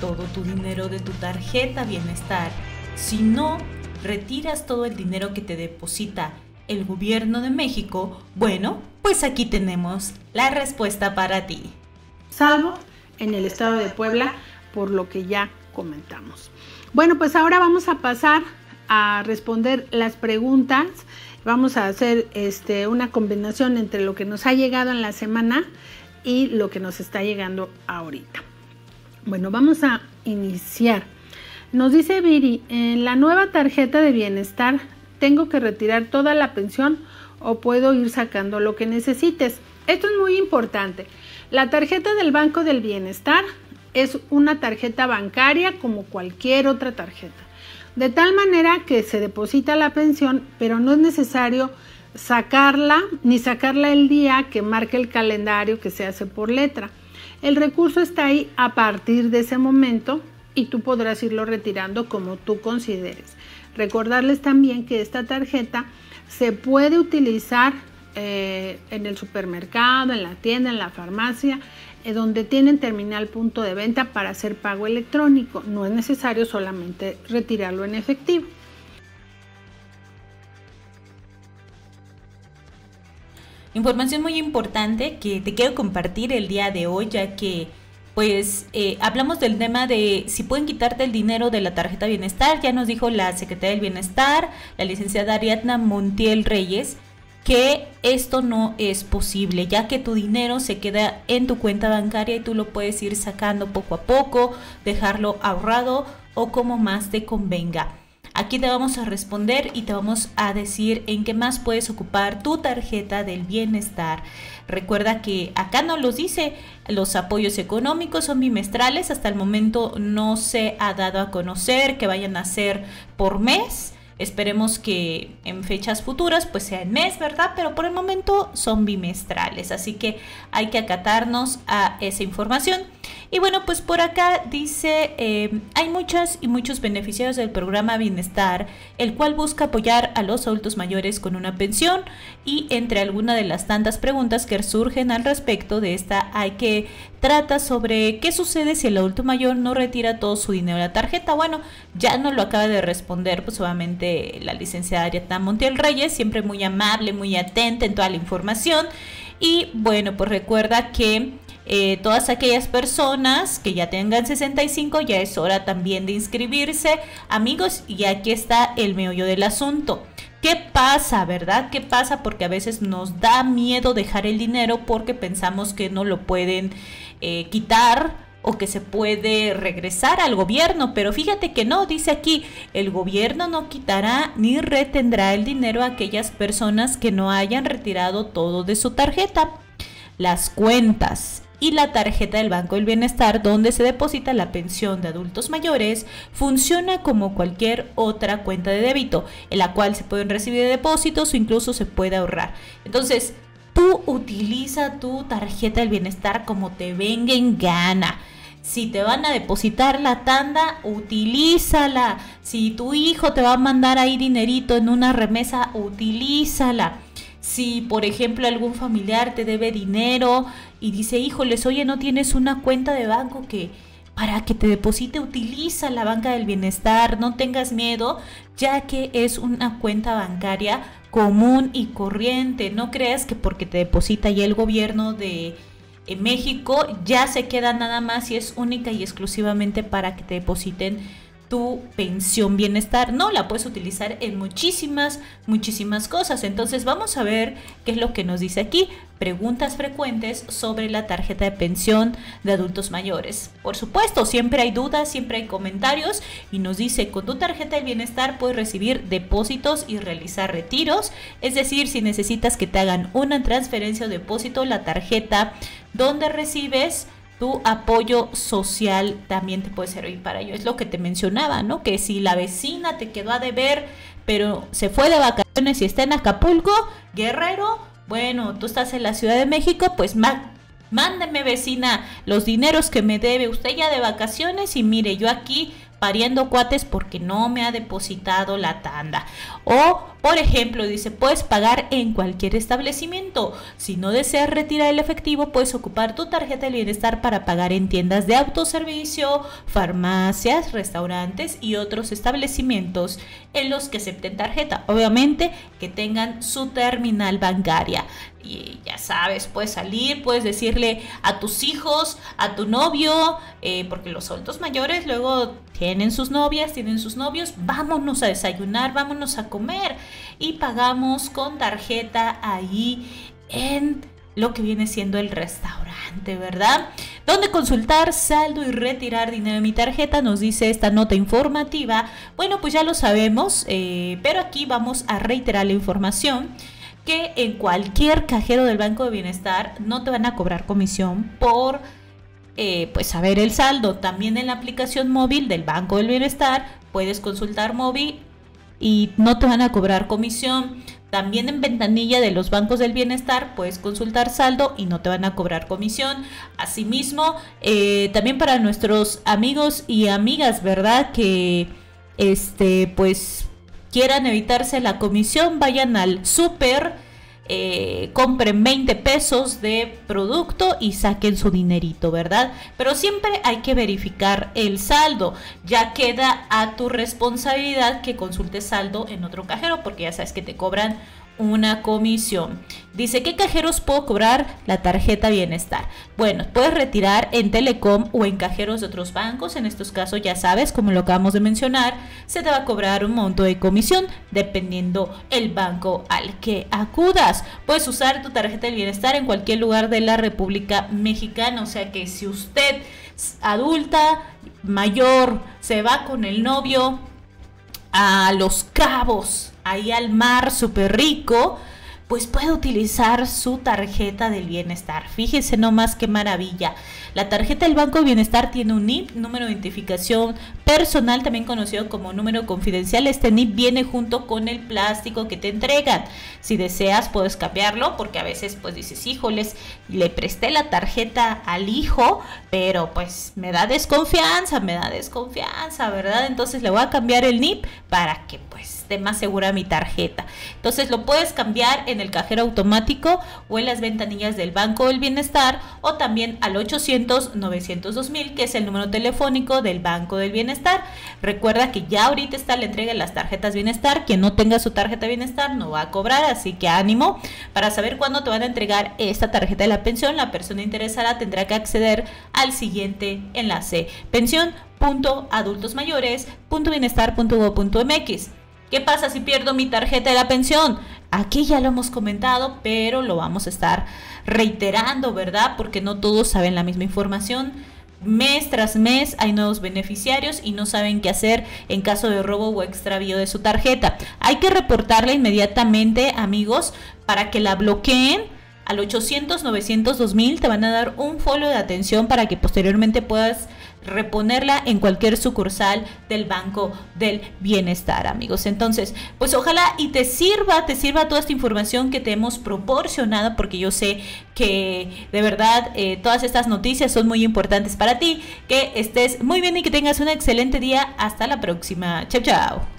todo tu dinero de tu tarjeta bienestar. Si no retiras todo el dinero que te deposita el gobierno de México, bueno, pues aquí tenemos la respuesta para ti. Salvo en el estado de Puebla, por lo que ya comentamos. Bueno, pues ahora vamos a pasar a responder las preguntas. Vamos a hacer este, una combinación entre lo que nos ha llegado en la semana y lo que nos está llegando ahorita. Bueno, vamos a iniciar. Nos dice Viri, en la nueva tarjeta de bienestar, ¿tengo que retirar toda la pensión o puedo ir sacando lo que necesites? Esto es muy importante. La tarjeta del Banco del Bienestar es una tarjeta bancaria como cualquier otra tarjeta. De tal manera que se deposita la pensión, pero no es necesario sacarla ni sacarla el día que marque el calendario que se hace por letra. El recurso está ahí a partir de ese momento y tú podrás irlo retirando como tú consideres. Recordarles también que esta tarjeta se puede utilizar eh, en el supermercado, en la tienda, en la farmacia, eh, donde tienen terminal punto de venta para hacer pago electrónico. No es necesario solamente retirarlo en efectivo. Información muy importante que te quiero compartir el día de hoy, ya que pues eh, hablamos del tema de si pueden quitarte el dinero de la tarjeta bienestar. Ya nos dijo la secretaria del bienestar, la licenciada Ariadna Montiel Reyes, que esto no es posible, ya que tu dinero se queda en tu cuenta bancaria y tú lo puedes ir sacando poco a poco, dejarlo ahorrado o como más te convenga. Aquí te vamos a responder y te vamos a decir en qué más puedes ocupar tu tarjeta del bienestar. Recuerda que acá no los dice, los apoyos económicos son bimestrales, hasta el momento no se ha dado a conocer que vayan a ser por mes. Esperemos que en fechas futuras pues sea en mes, ¿verdad? Pero por el momento son bimestrales, así que hay que acatarnos a esa información. Y bueno, pues por acá dice, eh, hay muchas y muchos beneficiarios del programa Bienestar, el cual busca apoyar a los adultos mayores con una pensión y entre algunas de las tantas preguntas que surgen al respecto de esta hay que trata sobre qué sucede si el adulto mayor no retira todo su dinero de la tarjeta. Bueno, ya no lo acaba de responder, pues obviamente la licenciada Ariadna Montiel Reyes, siempre muy amable, muy atenta en toda la información. Y bueno, pues recuerda que eh, todas aquellas personas que ya tengan 65 ya es hora también de inscribirse amigos y aquí está el meollo del asunto ¿Qué pasa, verdad? ¿Qué pasa? Porque a veces nos da miedo dejar el dinero porque pensamos que no lo pueden eh, quitar o que se puede regresar al gobierno, pero fíjate que no, dice aquí, el gobierno no quitará ni retendrá el dinero a aquellas personas que no hayan retirado todo de su tarjeta. Las cuentas y la tarjeta del Banco del Bienestar donde se deposita la pensión de adultos mayores funciona como cualquier otra cuenta de débito en la cual se pueden recibir depósitos o incluso se puede ahorrar. Entonces, tú utiliza tu tarjeta del bienestar como te venga en gana. Si te van a depositar la tanda, utilízala. Si tu hijo te va a mandar ahí dinerito en una remesa, utilízala. Si, por ejemplo, algún familiar te debe dinero y dice, híjoles, oye, no tienes una cuenta de banco que para que te deposite, utiliza la banca del bienestar, no tengas miedo, ya que es una cuenta bancaria común y corriente. No creas que porque te deposita ya el gobierno de México ya se queda nada más y es única y exclusivamente para que te depositen tu pensión bienestar. No, la puedes utilizar en muchísimas, muchísimas cosas. Entonces vamos a ver qué es lo que nos dice aquí. Preguntas frecuentes sobre la tarjeta de pensión de adultos mayores. Por supuesto, siempre hay dudas, siempre hay comentarios y nos dice, con tu tarjeta de bienestar puedes recibir depósitos y realizar retiros. Es decir, si necesitas que te hagan una transferencia o depósito, la tarjeta donde recibes tu apoyo social también te puede servir para ello. Es lo que te mencionaba, ¿no? Que si la vecina te quedó a deber, pero se fue de vacaciones y está en Acapulco, Guerrero, bueno, tú estás en la Ciudad de México, pues mándeme vecina los dineros que me debe usted ya de vacaciones y mire, yo aquí pariendo cuates porque no me ha depositado la tanda. O, por ejemplo, dice, puedes pagar en cualquier establecimiento. Si no deseas retirar el efectivo, puedes ocupar tu tarjeta de bienestar para pagar en tiendas de autoservicio, farmacias, restaurantes y otros establecimientos en los que acepten tarjeta. Obviamente que tengan su terminal bancaria y ya sabes, puedes salir, puedes decirle a tus hijos, a tu novio, eh, porque los adultos mayores luego tienen sus novias, tienen sus novios, vámonos a desayunar, vámonos a comer y pagamos con tarjeta ahí en lo que viene siendo el restaurante, ¿verdad? Donde consultar saldo y retirar dinero de mi tarjeta, nos dice esta nota informativa. Bueno, pues ya lo sabemos, eh, pero aquí vamos a reiterar la información que en cualquier cajero del Banco de Bienestar no te van a cobrar comisión por eh, pues saber el saldo. También en la aplicación móvil del Banco del Bienestar puedes consultar móvil y no te van a cobrar comisión. También en ventanilla de los bancos del bienestar puedes consultar saldo y no te van a cobrar comisión. Asimismo, eh, también para nuestros amigos y amigas, ¿verdad? Que este, pues quieran evitarse la comisión, vayan al super, eh, compren 20 pesos de producto y saquen su dinerito, ¿verdad? Pero siempre hay que verificar el saldo. Ya queda a tu responsabilidad que consultes saldo en otro cajero porque ya sabes que te cobran una comisión. Dice, ¿qué cajeros puedo cobrar la tarjeta bienestar? Bueno, puedes retirar en Telecom o en cajeros de otros bancos. En estos casos, ya sabes, como lo acabamos de mencionar, se te va a cobrar un monto de comisión dependiendo el banco al que acudas. Puedes usar tu tarjeta de bienestar en cualquier lugar de la República Mexicana. O sea que si usted adulta, mayor, se va con el novio a los cabos ahí al mar súper rico, pues puede utilizar su tarjeta del bienestar. Fíjese nomás qué maravilla. La tarjeta del Banco de Bienestar tiene un NIP, número de identificación personal, también conocido como número confidencial. Este NIP viene junto con el plástico que te entregan. Si deseas, puedes cambiarlo, porque a veces pues dices, híjoles, le presté la tarjeta al hijo, pero pues me da desconfianza, me da desconfianza, ¿verdad? Entonces le voy a cambiar el NIP para que pues esté más segura mi tarjeta. Entonces lo puedes cambiar en el cajero automático o en las ventanillas del Banco del Bienestar o también al 800 900 mil que es el número telefónico del Banco del Bienestar. Recuerda que ya ahorita está la entrega de las tarjetas Bienestar. Quien no tenga su tarjeta Bienestar no va a cobrar, así que ánimo. Para saber cuándo te van a entregar esta tarjeta de la pensión, la persona interesada tendrá que acceder al siguiente enlace: pensión.adultosmayores.bienestar.gov.mx. ¿Qué pasa si pierdo mi tarjeta de la pensión? Aquí ya lo hemos comentado, pero lo vamos a estar reiterando, ¿verdad? Porque no todos saben la misma información. Mes tras mes hay nuevos beneficiarios y no saben qué hacer en caso de robo o extravío de su tarjeta. Hay que reportarla inmediatamente, amigos, para que la bloqueen al 800 900 2000 te van a dar un folio de atención para que posteriormente puedas reponerla en cualquier sucursal del Banco del Bienestar, amigos. Entonces, pues ojalá y te sirva, te sirva toda esta información que te hemos proporcionado, porque yo sé que de verdad eh, todas estas noticias son muy importantes para ti. Que estés muy bien y que tengas un excelente día. Hasta la próxima. Chao, chao.